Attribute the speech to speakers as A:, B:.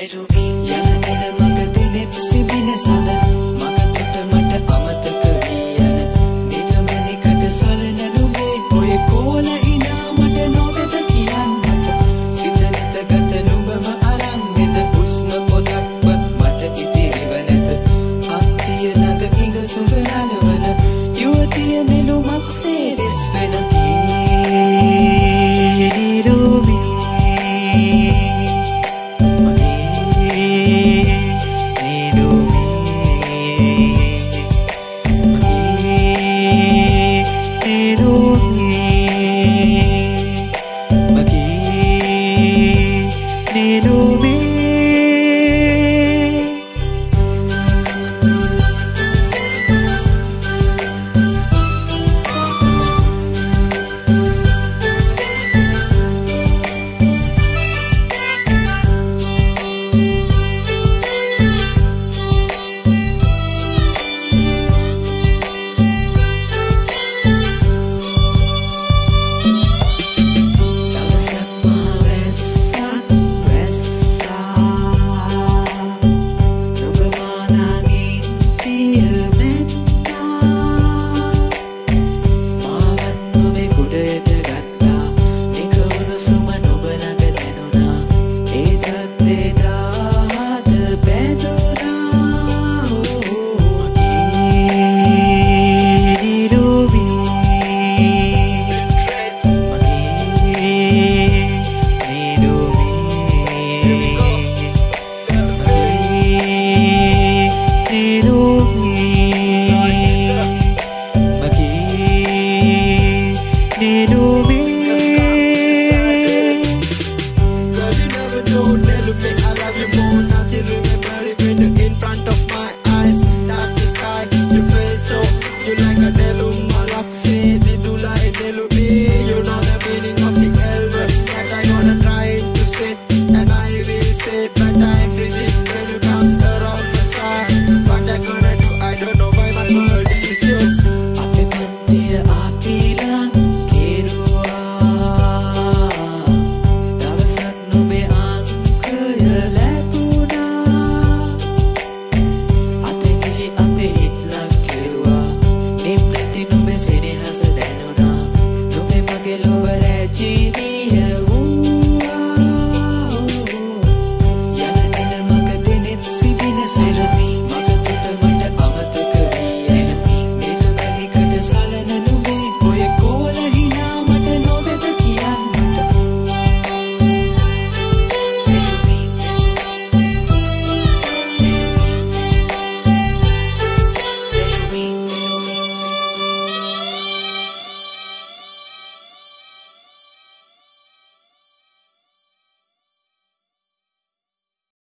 A: බැලුමින් යන ඇල මග දෙනෙත් සිඹෙන සඳ